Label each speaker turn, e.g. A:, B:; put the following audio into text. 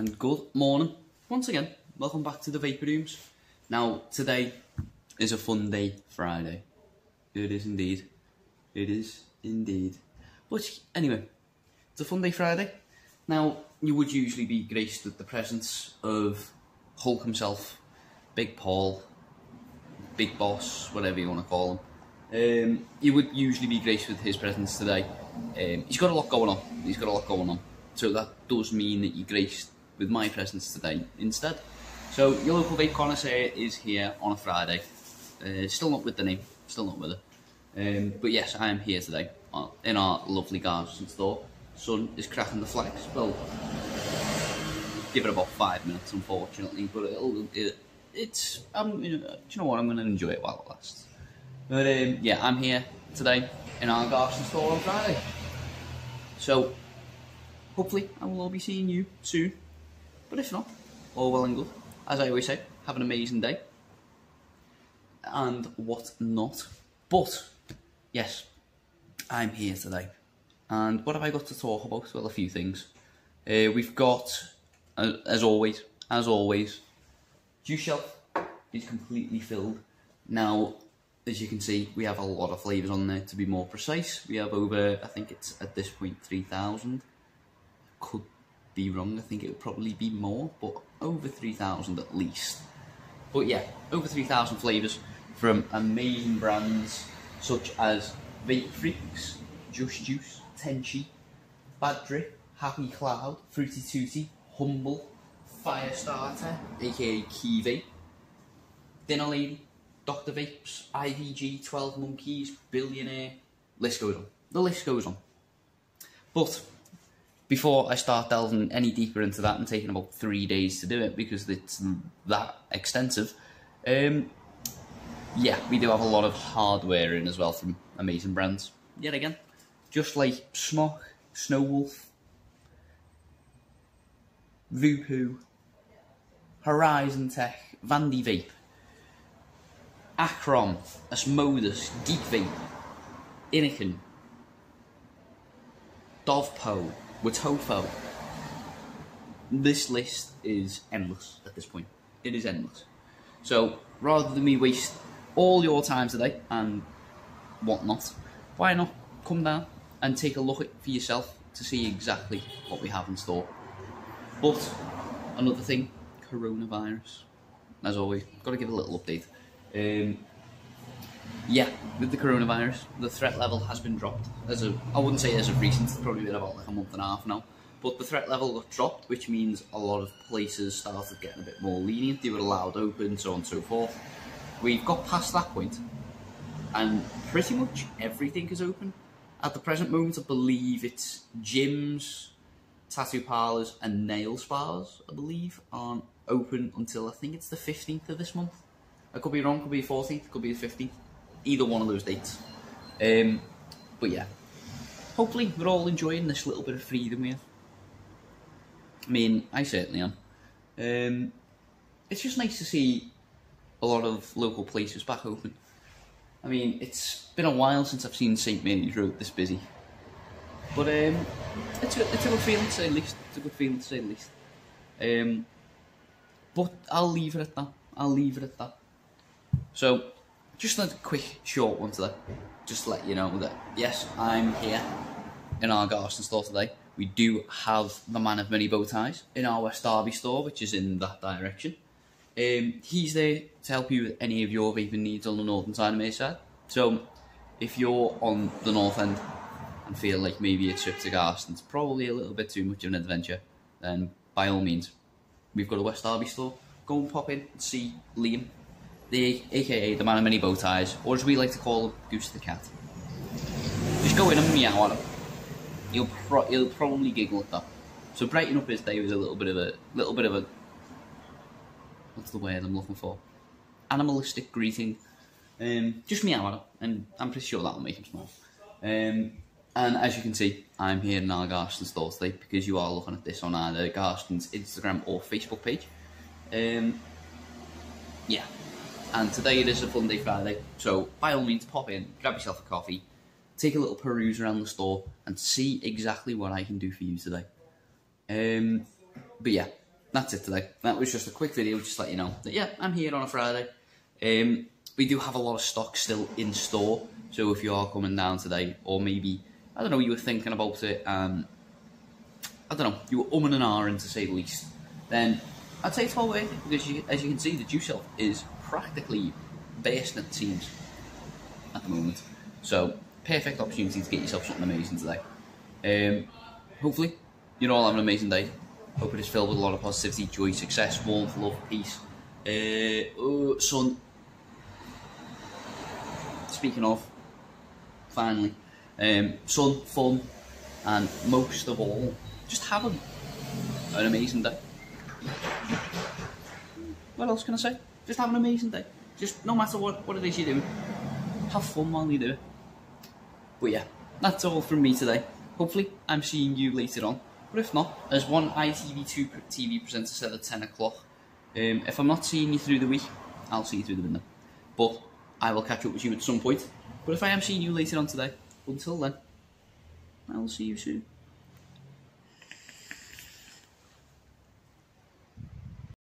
A: and good morning. Once again, welcome back to the Vaper Rooms. Now, today is a fun day, Friday. It is indeed. It is indeed. But anyway, it's a fun day, Friday. Now, you would usually be graced with the presence of Hulk himself, Big Paul, Big Boss, whatever you want to call him. Um, you would usually be graced with his presence today. Um, he's got a lot going on. He's got a lot going on. So that does mean that you're graced with my presence today instead. So your local vape connoisseur is here on a Friday. Uh, still not with the name. Still not with it. Um, but yes, I am here today uh, in our lovely Garston store. Sun is cracking the flex. Well, give it about five minutes, unfortunately, but it'll, it, it's. Um, you know, do you know what? I'm going to enjoy it while it lasts. But um, yeah, I'm here today in our Garston store on Friday. So hopefully, I will all be seeing you soon. But if not, all well and good. As I always say, have an amazing day and what not. But yes, I'm here today. And what have I got to talk about? Well, a few things. Uh, we've got, uh, as always, as always, juice shelf is completely filled. Now, as you can see, we have a lot of flavours on there. To be more precise, we have over, I think it's at this point 3,000. Could be wrong, I think it would probably be more, but over 3,000 at least. But yeah, over 3,000 flavours from amazing brands such as Vape Freaks, Just Juice, Tenchi, Bad Drip, Happy Cloud, Fruity Tooty, Humble, Firestarter, aka Key Dinner Lady, Dr. Vapes, IVG, 12 Monkeys, Billionaire, list goes on. The list goes on. But before I start delving any deeper into that and taking about three days to do it because it's that extensive, um, yeah, we do have a lot of hardware in as well from amazing brands. Yet again, just like Smok, Snowwolf, Voopoo, Horizon Tech, Vandy Vape, Acron, Asmodus, Geek Vape, Innokin, Dovpo, Wotofo. This list is endless at this point. It is endless. So rather than me waste all your time today and whatnot, why not come down and take a look at for yourself to see exactly what we have in store. But another thing, coronavirus. As always, got to give a little update. Um, yeah, with the coronavirus, the threat level has been dropped. As a, I wouldn't say as of recent, it's probably been about like a month and a half now. But the threat level got dropped, which means a lot of places started getting a bit more lenient. They were allowed open, so on and so forth. We've got past that point, and pretty much everything is open. At the present moment, I believe it's gyms, tattoo parlours, and nail spas, I believe, aren't open until I think it's the 15th of this month. I could be wrong, could be the 14th, could be the 15th. Either one of those dates. Um, but yeah, hopefully we're all enjoying this little bit of freedom have. I mean, I certainly am. Um, it's just nice to see a lot of local places back open. I mean, it's been a while since I've seen St Mary's Road this busy. But um, it's, a, it's a good feeling to say the least. It's a good feeling to say the least. Um, but I'll leave it at that. I'll leave it at that. So, just a quick short one today. Just to let you know that, yes, I'm here in our Garston store today. We do have the man of many bow ties in our West Derby store, which is in that direction. Um, he's there to help you with any of your vaping needs on the northern side of Merseyside. So, if you're on the north end and feel like maybe a trip to Garston's probably a little bit too much of an adventure, then by all means, we've got a West Derby store. Go and pop in and see Liam, the aka the man of many bow ties, or as we like to call him, Goose the cat. Just go in and meow at him. He'll pro- he'll probably giggle at that. So brighten up his day with a little bit of a little bit of a what's the word I'm looking for? Animalistic greeting. Um, just meow at him, and I'm pretty sure that'll make him smile. Um, and as you can see, I'm here in our Garston store today because you are looking at this on either Garston's Instagram or Facebook page. Um, yeah, and today it is a fun day Friday, so by all means pop in, grab yourself a coffee, take a little peruse around the store and see exactly what I can do for you today. Um, but yeah, that's it today. That was just a quick video, just to let you know that yeah, I'm here on a Friday. Um, we do have a lot of stock still in store, so if you are coming down today, or maybe I don't know, you were thinking about it, and I don't know, you were umming and ahhing to say the least, then I'd say it's well worth it because you, as you can see, the juice shelf is practically bursting at the seams at the moment. So perfect opportunity to get yourself something amazing today. Um, hopefully, you're all having an amazing day. Hope it is filled with a lot of positivity, joy, success, warmth, love, peace. Uh, oh, son. Speaking of, finally, um, fun, and most of all, just have an amazing day. What else can I say? Just have an amazing day. Just no matter what, what it is you're doing, have fun while you do it. But yeah, that's all from me today. Hopefully, I'm seeing you later on. But if not, as one ITV2 TV presenter said at 10 o'clock, um, if I'm not seeing you through the week, I'll see you through the window. But I will catch up with you at some point. But if I am seeing you later on today, until then, I will see you soon.